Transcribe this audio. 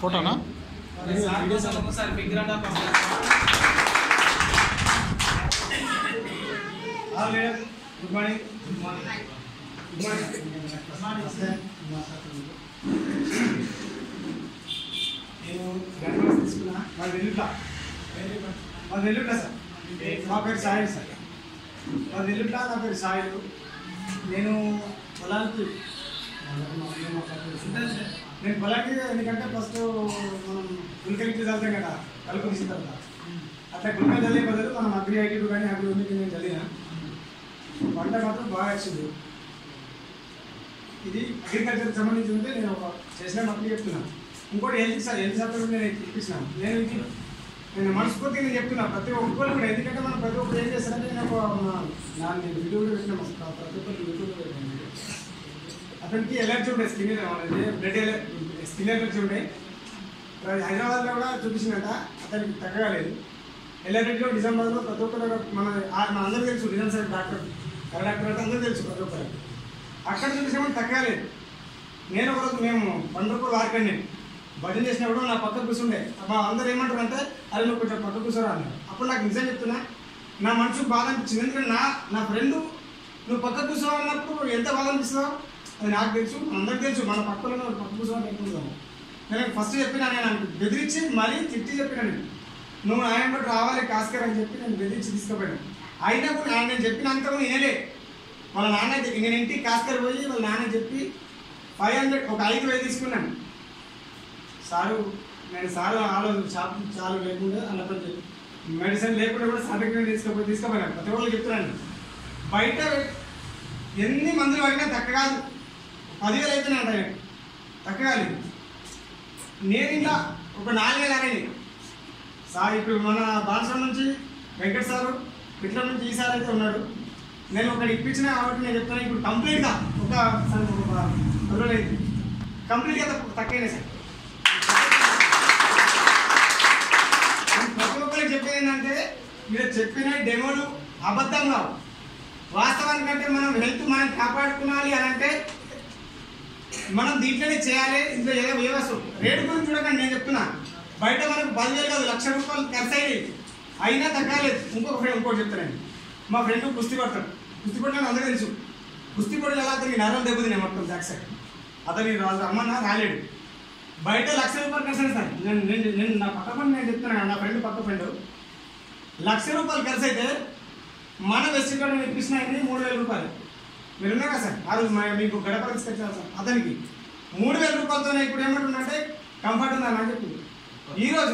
ఫోటోనా ఒకసారి బిగ్రాండ్ good morning good morning good morning నేను గణపతి తీసుకున్నా మాది వెల్లుట్లా మాది వెల్లుట్లా సార్ నా పేరు సాయిల్ సార్ మాది వెల్లుట్లా నా పేరు సాయిల్ నేను పొలానికి నేను పొలానికి ఎందుకంటే ఫస్ట్ మనం గుల్కలికి చదువుతాం కదా కలుపు తీసిన తర్వాత అట్లా గుల్కలు చదివే బదులు మనం అగ్రి ఐటీ కానీ అగ్రి ఉంది నేను చల్లిన పంట మాత్రం బాగా వచ్చింది. ఇది అగ్రికల్చర్కి సంబంధించి ఉంటే నేను ఒక చేసిన మొత్తం చెప్తున్నాను ఇంకోటి హెల్త్ సార్ హెల్త్ సార్ నేను ఇప్పించినాను నేను ఇది నేను మనస్ఫూర్తిగా నేను చెప్తున్నా. ప్రతి ఒక్కరు కూడా ఎందుకంటే మనం ప్రతి ఒక్కరు ఏం చేస్తారంటే నేను ఒక మా- నా నేను వీడియో కూడా పెట్టిన ప్రతి ఒక్కరు యూట్యూబ్ అతనికి ఎలర్జీ ఉండే స్కిన్ బ్లడ్ స్కిన్ ఎలర్జీ ఉండే. హైదరాబాద్లో కూడా చూపించినట్ట అతనికి తగ్గలేదు. ఎలర్జీలో డిసెంబర్లో ప్రతి ఒక్కరు మన మన అందరూ తెలుసు నిజాం సార్ డాక్టర్ కర డాక్టర్ అంటే అందరూ తెలుసు ప్రతి ఒక్కరు అక్కడ చూపించామని తగ్గలేదు. నేను ఒక మేము పండుగ వారికండి భజన చేసినప్పుడు నా పక్క కూర్చుండే. మా అందరు ఏమంటారు అంటే అరే నువ్వు కొంచెం పక్క కూర్చోరా అన్నారు. అప్పుడు నాకు నిజం చెప్తున్నా నా మనసుకు బాధ అనిపించింది. ఎందుకంటే నా నా ఫ్రెండ్ నువ్వు పక్క కూర్చోవాలన్నప్పుడు ఎంత బాధ అనిపిస్తున్నావు అది నాకు తెలుసు అందరికి తెలుసు మన పక్కన ఉన్న పక్క కూర్చోవాలి నేను ఫస్ట్ చెప్పినా నేను బెదిరించి మరీ తిట్టి చెప్పినా నేను. నువ్వు ఆయన బట్టి రావాలి కాస్కర్ అని చెప్పి నేను బెదిరించి తీసుకుపోయాను. అయినా కూడా ఆయన నేను చెప్పినంత కూడా వినలే. వాళ్ళ నాన్న నేను ఇంటికి కాస్కర్ పోయి వాళ్ళ నాన్న చెప్పి ఫైవ్ హండ్రెడ్ ఒక ఐదు వేలు తీసుకున్నాను సారు నేను సారు ఆలోచన షాప్ చాలు లేకుండా అన్నప్పుడు మెడిసిన్ లేకుండా కూడా సర్టిఫికేట్ తీసుకుపోయి తీసుకుపోయాను. ప్రతి ఒక్కరు చెప్తున్నాను బయట ఎన్ని మందులు పడినా తక్క కాదు. పదివేలు అవుతున్నాయి అంట ఆయనకు. తక్క కాలేదు నేను ఇలా ఒక నాలుగేళ్ళు అనేది సార్ ఇప్పుడు మన బాలసం నుంచి వెంకట సారు ఇట్ల నుంచి ఈ సార్ అయితే ఉన్నాడు. నేను ఒకటి ఇప్పించిన కాబట్టి నేను చెప్తాను ఇప్పుడు కంప్లీట్గా ఒక ఒక కంప్లీట్గా తక్కువైనా సార్. ప్రతి ఒక్కరికి చెప్పేది ఏంటంటే మీరు చెప్పిన డెమోలు అబద్ధం కావు. వాస్తవానికంటే మనం హెల్త్ మనం కాపాడుకోవాలి అని అంటే మనం దీంట్లోనే చేయాలి ఇందులో ఏదో వేయవచ్చు రేటు గురించి చూడకండి నేను చెప్తున్నా. బయట మనకు పదివేలు కాదు లక్ష రూపాయలు ఖర్చు అయ్యి అయినా తగ్గలేదు. ఇంకొక ఫ్రెండ్ ఇంకోటి చెప్తాను మా ఫ్రెండ్ కుస్తీ పడతాడు. కుస్తీ పడిన అందరూ తెలుసు. కుస్తీ పడిన ఎలా అతనికి నరం దెబ్బతినే మొత్తం బ్యాక్ సైడ్. అతని రాజు అమ్మన్న రాలేడు. బయట లక్ష రూపాయలు ఖర్చు అయింది నేను నేను నేను నా పక్క ఫ్రెండ్ నేను చెప్తున్నాను నా ఫ్రెండ్ పక్క ఫ్రెండ్. లక్ష రూపాయలు ఖర్చు అయితే మన వెస్ట్ కార్డు ఇప్పించిన మూడు వేల రూపాయలు. మీరు ఉన్నారా కదా సార్? ఆ రోజు మా- మీకు గడప తీసుకొచ్చారు సార్. అతనికి మూడు వేల రూపాయలతోనే ఇప్పుడు ఏమంటుందంటే కంఫర్ట్ ఉందని అని చెప్పింది ఈరోజు